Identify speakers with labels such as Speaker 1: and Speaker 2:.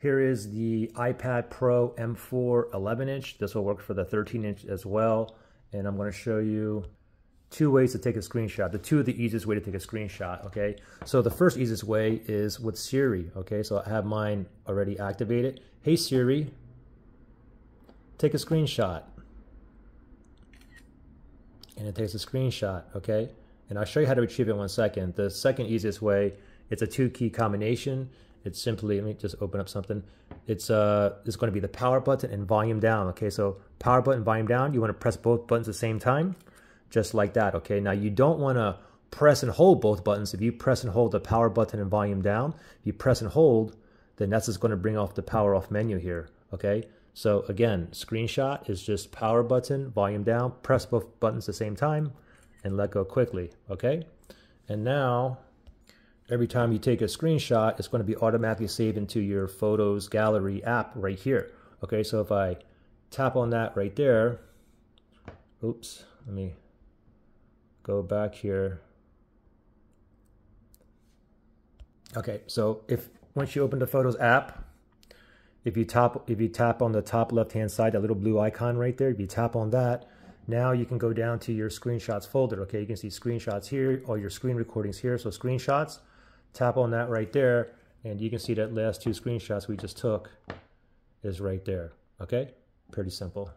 Speaker 1: Here is the iPad Pro M4 11 inch. This will work for the 13 inch as well. And I'm going to show you two ways to take a screenshot. The two of the easiest way to take a screenshot, okay? So the first easiest way is with Siri, okay? So I have mine already activated. Hey Siri, take a screenshot. And it takes a screenshot, okay? And I'll show you how to achieve it in one second. The second easiest way, it's a two key combination. It's simply, let me just open up something. It's uh, it's going to be the power button and volume down, okay? So power button, volume down, you want to press both buttons at the same time just like that, okay? Now you don't want to press and hold both buttons. If you press and hold the power button and volume down, if you press and hold, then that's just going to bring off the power off menu here, okay? So again, screenshot is just power button, volume down, press both buttons at the same time, and let go quickly, okay? And now, every time you take a screenshot, it's going to be automatically saved into your Photos Gallery app right here, okay? So if I tap on that right there, oops, let me go back here. Okay, so if once you open the Photos app, if you tap if you tap on the top left hand side, that little blue icon right there, if you tap on that, now you can go down to your screenshots folder. Okay, you can see screenshots here, all your screen recordings here. So screenshots, tap on that right there, and you can see that last two screenshots we just took is right there. Okay, pretty simple.